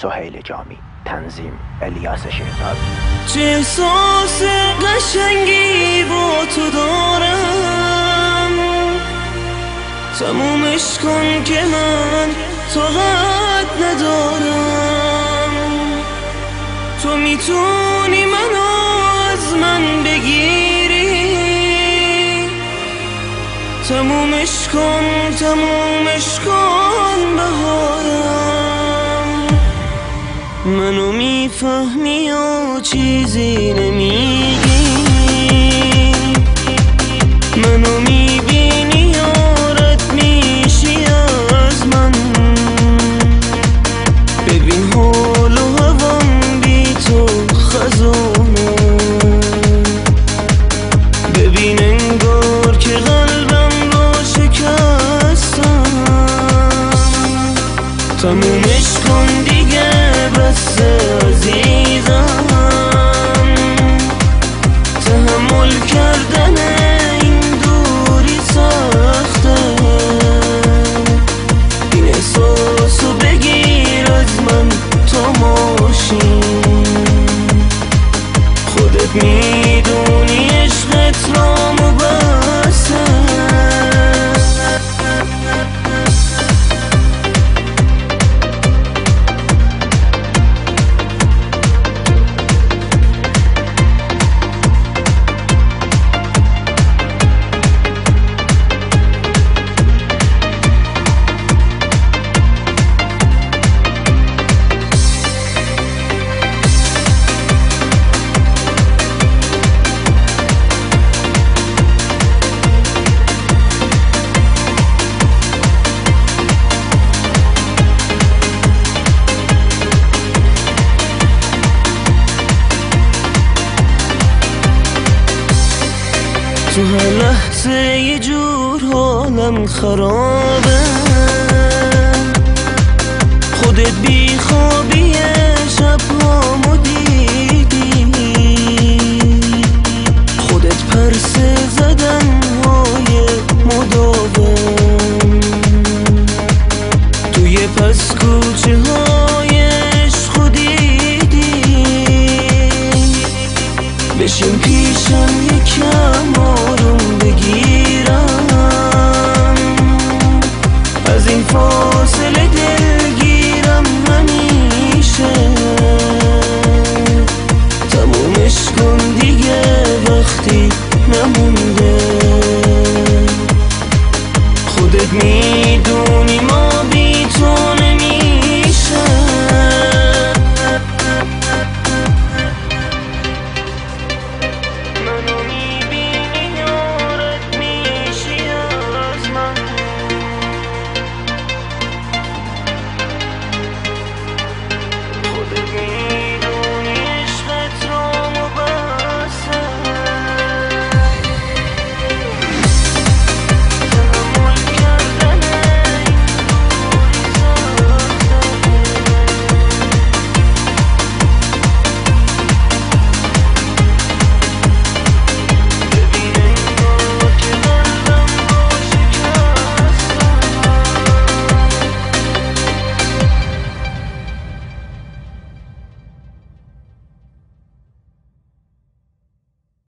سهیل جامی تنظیم الیاس شهزاد. چه احساس قشنگی با تو دارم. تمومش کن که من طاقت ندارم. تو می‌تونی منو از من بگیری. تمومش کن تمومش کن می‌فهمی و چیزی نمیگی. منو می‌بینی یارت میشی از من. ببین حال و هوام بی تو خزانه. ببین انگار که قلبم رو شکستم. تمومش کن بس عزیزم تحمل کردن این دوری سخته این احساسو بگیر از من تو خودت می‌دونی عشقت بسه تو هر لحظه یه جور حالم خرابه. خودت بی with me.